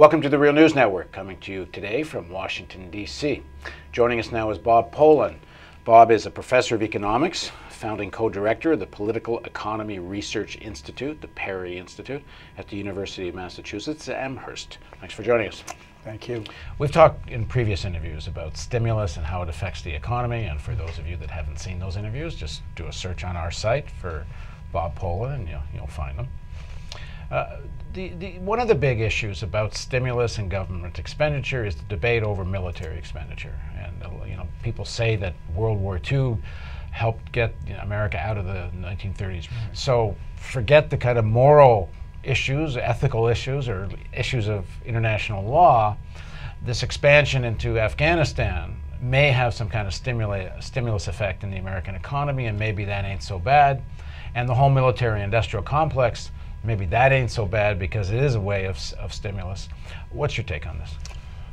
Welcome to the Real News Network, coming to you today from Washington, D.C. Joining us now is Bob Pollin. Bob is a professor of economics, founding co director of the Political Economy Research Institute, the Perry Institute, at the University of Massachusetts Amherst. Thanks for joining us. Thank you. We've talked in previous interviews about stimulus and how it affects the economy. And for those of you that haven't seen those interviews, just do a search on our site for Bob Pollin and you'll, you'll find them. Uh, the, the, one of the big issues about stimulus and government expenditure is the debate over military expenditure. And uh, you know, people say that World War II helped get you know, America out of the 1930s. Mm-hmm. So forget the kind of moral issues, ethical issues, or issues of international law. This expansion into Afghanistan may have some kind of stimulus effect in the American economy, and maybe that ain't so bad. And the whole military industrial complex maybe that ain't so bad because it is a way of, of stimulus. What's your take on this?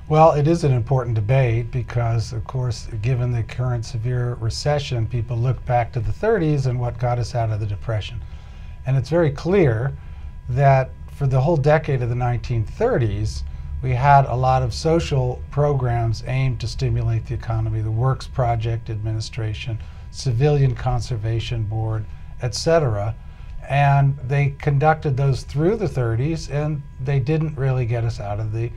Well, it is an important debate because, of course, given the current severe recession, people look back to the 30s and what got us out of the Depression. And it's very clear that for the whole decade of the 1930s, we had a lot of social programs aimed to stimulate the economy the Works Project Administration, Civilian Conservation Board, etc and they conducted those through the 30s, and they didn't really get us out of the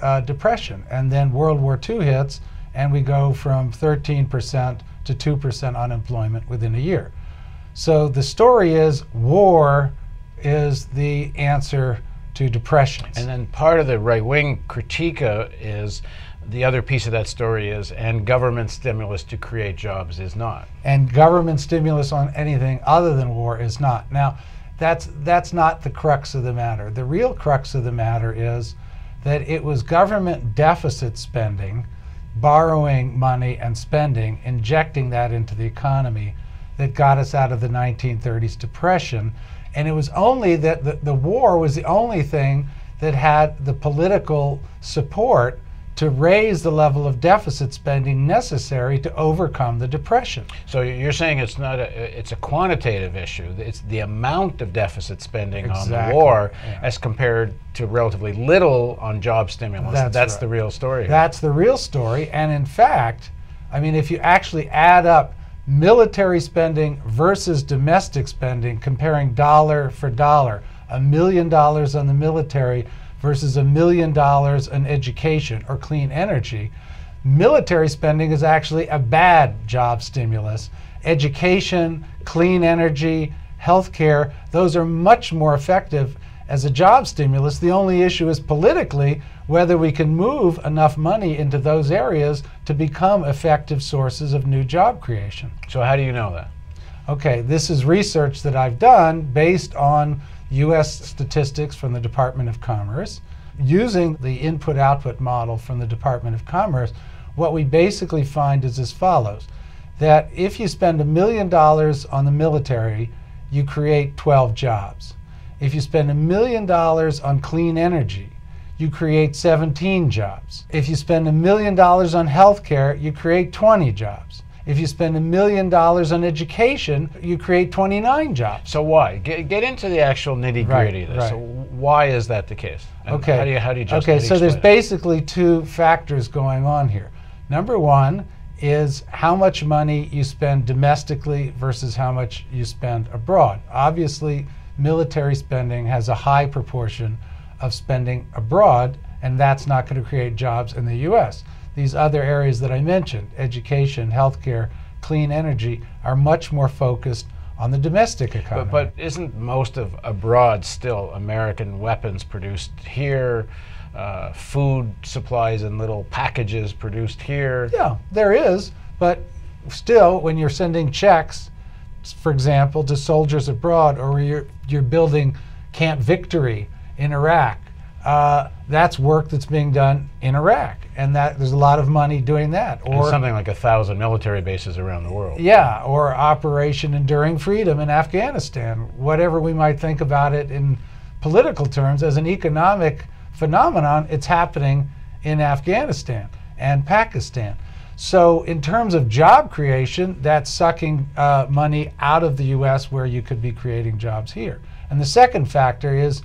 uh, Depression. And then World War II hits, and we go from 13% to 2% unemployment within a year. So the story is war is the answer to depressions. And then part of the right wing critique is the other piece of that story is, and government stimulus to create jobs is not. And government stimulus on anything other than war is not. Now, that's that's not the crux of the matter. The real crux of the matter is that it was government deficit spending, borrowing money and spending, injecting that into the economy that got us out of the 1930s depression. And it was only that the, the war was the only thing that had the political support to raise the level of deficit spending necessary to overcome the depression. So you're saying it's not a it's a quantitative issue. It's the amount of deficit spending exactly. on the war yeah. as compared to relatively little on job stimulus. That's, That's right. the real story. That's the real story. And in fact, I mean, if you actually add up military spending versus domestic spending, comparing dollar for dollar, a million dollars on the military versus a million dollars in education or clean energy, military spending is actually a bad job stimulus. Education, clean energy, healthcare, those are much more effective as a job stimulus. The only issue is politically whether we can move enough money into those areas to become effective sources of new job creation. So, how do you know that? Okay, this is research that I've done based on US statistics from the Department of Commerce. Using the input output model from the Department of Commerce, what we basically find is as follows that if you spend a million dollars on the military, you create 12 jobs. If you spend a million dollars on clean energy, you create 17 jobs. If you spend a million dollars on healthcare, you create 20 jobs. If you spend a million dollars on education, you create 29 jobs. So why? Get, get into the actual nitty gritty right, of this. Right. So why is that the case? And okay. How do you, how do you just, Okay, so there's it? basically two factors going on here. Number one is how much money you spend domestically versus how much you spend abroad. Obviously, military spending has a high proportion of spending abroad, and that's not going to create jobs in the U.S these other areas that I mentioned, education, healthcare, clean energy, are much more focused on the domestic economy. But, but isn't most of abroad still American weapons produced here? Uh, food supplies in little packages produced here. Yeah, there is, but still, when you're sending checks, for example, to soldiers abroad, or you're you're building Camp Victory in Iraq, uh, that's work that's being done in Iraq, and that there's a lot of money doing that. Or and something like a thousand military bases around the world. Yeah, or Operation Enduring Freedom in Afghanistan. Whatever we might think about it in political terms, as an economic phenomenon, it's happening in Afghanistan and Pakistan. So, in terms of job creation, that's sucking uh, money out of the U.S. where you could be creating jobs here. And the second factor is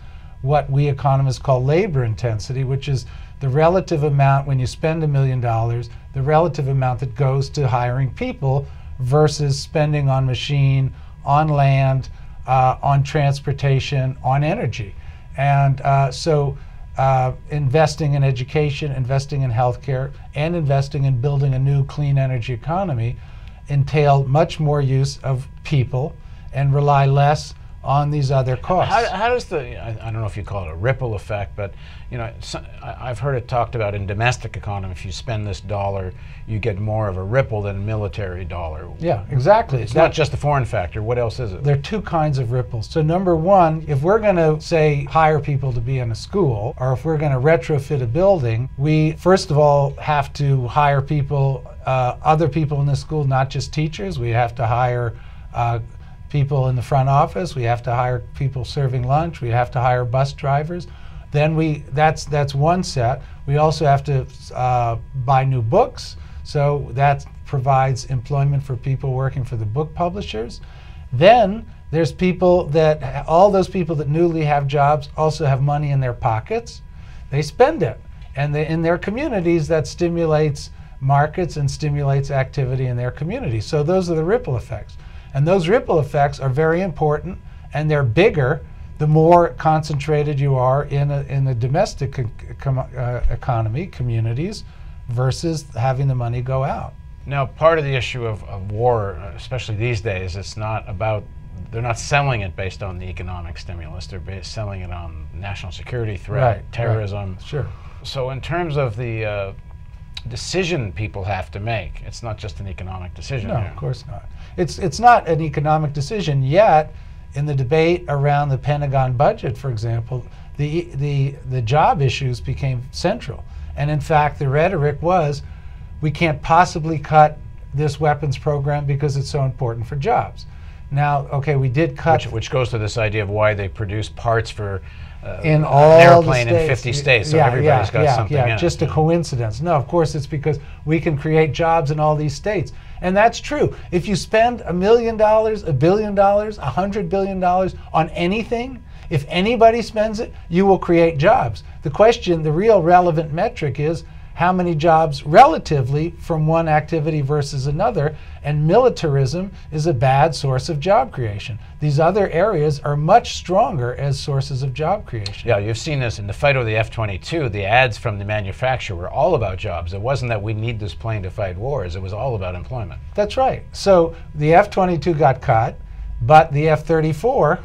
what we economists call labor intensity, which is the relative amount when you spend a million dollars, the relative amount that goes to hiring people versus spending on machine, on land, uh, on transportation, on energy. And uh, so uh, investing in education, investing in healthcare, and investing in building a new clean energy economy entail much more use of people and rely less on these other costs. How, how does the, I, I, don't know if you call it a ripple effect, but you know, so, I, have heard it talked about in domestic economy, if you spend this dollar, you get more of a ripple than a military dollar. Yeah, exactly. It's that, not just the foreign factor. What else is it? There are two kinds of ripples. So number one, if we're going to, say, hire people to be in a school, or if we're going to retrofit a building, we first of all have to hire people, uh, other people in the school, not just teachers. We have to hire uh, people in the front office. We have to hire people serving lunch. We have to hire bus drivers. Then we that's that's one set. We also have to uh, buy new books. So that provides employment for people working for the book publishers. Then there's people that all those people that newly have jobs also have money in their pockets. They spend it, and they, in their communities that stimulates markets and stimulates activity in their communities. So those are the ripple effects. And those ripple effects are very important and they're bigger the more concentrated you are in a, in the domestic com uh, economy, communities, versus having the money go out. Now, part of the issue of, of war, especially these days, it's not about they're not selling it based on the economic stimulus. They're selling it on national security threat, right, terrorism. Right. Sure. So, in terms of the uh, decision people have to make. It's not just an economic decision. No, here. of course not. It's it's not an economic decision yet. In the debate around the Pentagon budget, for example, the the the job issues became central, and in fact, the rhetoric was, we can't possibly cut this weapons program because it's so important for jobs. Now, okay, we did cut, which, which goes to this idea of why they produce parts for uh, in all airplane in 50 states, so yeah, everybody's yeah, got yeah, something yeah, just it, a coincidence. No, of course it's because we can create jobs in all these states. And that's true. If you spend a million dollars, a billion dollars, a hundred billion dollars on anything, if anybody spends it, you will create jobs. The question, the real relevant metric is how many jobs relatively from one activity versus another, and militarism is a bad source of job creation. These other areas are much stronger as sources of job creation. Yeah, you've seen this in the fight over the F 22. The ads from the manufacturer were all about jobs. It wasn't that we need this plane to fight wars, it was all about employment. That's right. So the F 22 got cut, but the F 34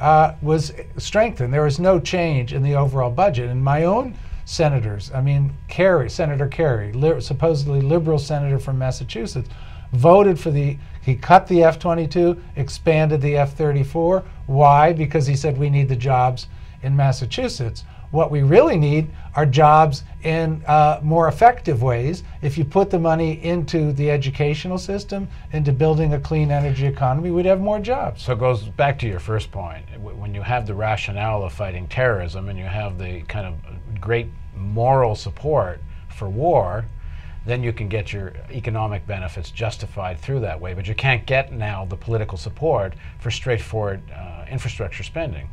uh, was strengthened. There was no change in the overall budget. And my own senators. I mean, Kerry, Senator Kerry, li supposedly liberal senator from Massachusetts, voted for the, he cut the F 22, expanded the F 34. Why? Because he said we need the jobs in Massachusetts. What we really need are jobs in uh, more effective ways. If you put the money into the educational system, into building a clean energy economy, we'd have more jobs. So it goes back to your first point. When you have the rationale of fighting terrorism and you have the kind of great moral support for war, then you can get your economic benefits justified through that way. But you can't get now the political support for straightforward uh, infrastructure spending.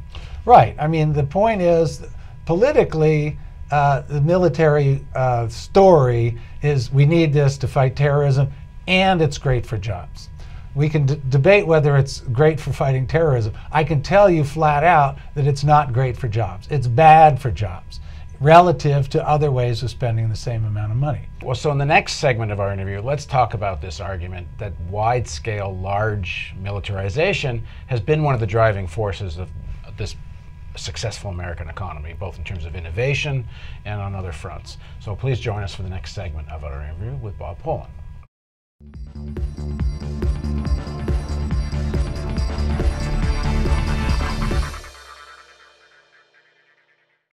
Right. I mean, the point is politically, uh, the military uh, story is we need this to fight terrorism, and it's great for jobs. We can debate whether it's great for fighting terrorism. I can tell you flat out that it's not great for jobs. It's bad for jobs relative to other ways of spending the same amount of money. Well, so in the next segment of our interview, let's talk about this argument that wide scale, large militarization has been one of the driving forces of this successful American economy, both in terms of innovation and on other fronts. So please join us for the next segment of our interview with Bob Pollin.